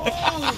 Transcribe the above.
Oh!